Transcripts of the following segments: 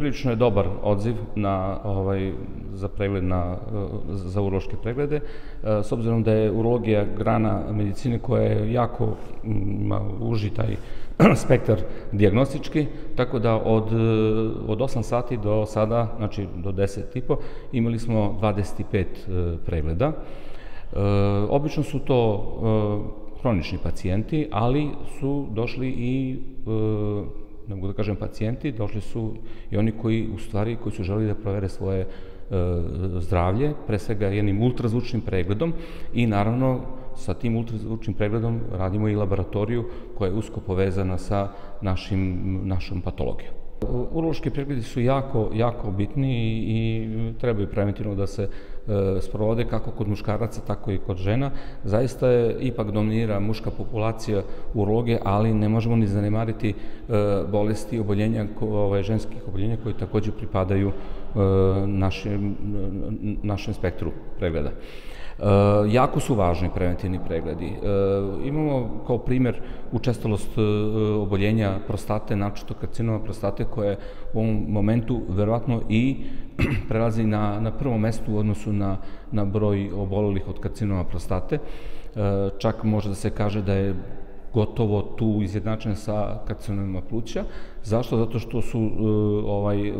prilično je dobar odziv na ovaj za pregled na za urološke preglede s obzirom da je urologija grana medicine koja je jako ima uži taj spektar diagnostički, tako da od, od 8 sati do sada, znači do 10 i imali smo 25 pregleda. Obično su to hronični pacijenti, ali su došli i ne mogu da kažem pacijenti, došli su i oni koji u stvari koji su želeli da provere svoje e, zdravlje, pre svega jednim ultrazvučnim pregledom i naravno sa tim ultrazvučnim pregledom radimo i laboratoriju koja je usko povezana sa našim, našom patologijom. Urološki pregledi su jako, jako bitni i trebaju preventivno da se sprovode kako kod muškaraca, tako i kod žena. Zaista je, ipak dominira muška populacija urologije, ali ne možemo ni zanemariti e, bolesti i oboljenja, ovaj, ženskih oboljenja koji takođe pripadaju e, našem, našem spektru pregleda. E, jako su važni preventivni pregledi. E, imamo kao primer učestalost e, oboljenja prostate, načito karcinoma prostate, koje u ovom momentu verovatno i prelazi na, na prvom mestu u odnosu na, na broj obolelih od karcinoma prostate. Čak može da se kaže da je gotovo tu izjednačen sa karcinomima pluća. Zašto? Zato što su ovaj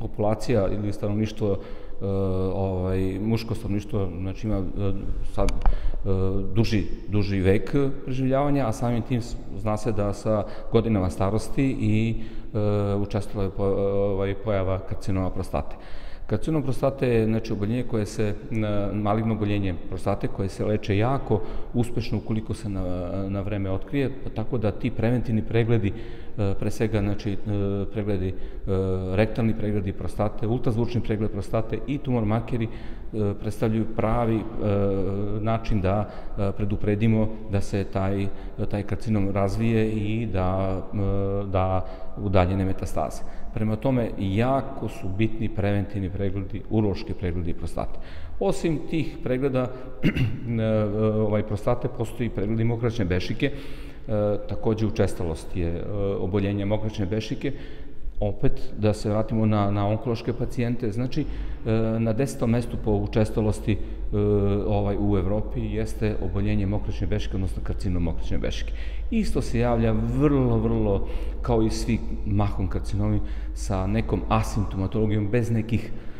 populacija ili stanovništvo E, ovaj, muško stanovništvo znači ima e, sad e, duži, duži vek preživljavanja, a samim tim zna se da sa godinama starosti i učestvila je ovaj, pojava karcinoma prostate. Karcinom prostate je znači, oboljenje koje se, maligno oboljenje prostate koje se leče jako uspešno ukoliko se na, na vreme otkrije, pa tako da ti preventivni pregledi, e, pre svega znači, e, pregledi, e, rektalni pregledi prostate, ultrazvučni pregled prostate i tumor markeri predstavljaju pravi način da predupredimo da se taj, taj karcinom razvije i da, da udaljene metastaze. Prema tome, jako su bitni preventivni pregledi, urološki pregledi prostate. Osim tih pregleda ovaj, prostate, postoji pregledi mokraćne bešike, e, takođe učestalost je e, oboljenja mokraćne bešike, opet da se vratimo na, na onkološke pacijente, znači e, na desetom mestu po učestalosti ovaj, u Evropi jeste oboljenje mokraćne bešike, odnosno karcinom mokraćne bešike. Isto se javlja vrlo, vrlo, kao i svi mahom karcinomi, sa nekom asimptomatologijom, bez nekih E,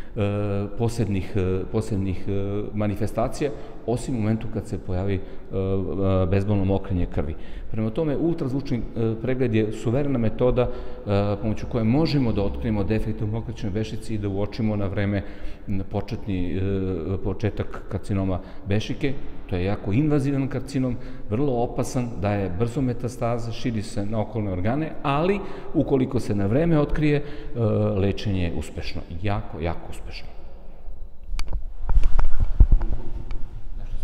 posebnih, e, posebnih e, manifestacija, osim u momentu kad se pojavi bezbolno mokrenje krvi. Prema tome, ultrazvučni pregled je suverena metoda pomoću koje možemo da otkrijemo defekte u mokraćnoj bešici i da uočimo na vreme početni, početak karcinoma bešike. To je jako invazivan karcinom, vrlo opasan, daje brzo metastaze, širi se na okolne organe, ali ukoliko se na vreme otkrije, lečenje je uspešno, jako, jako uspešno. Dankeschön.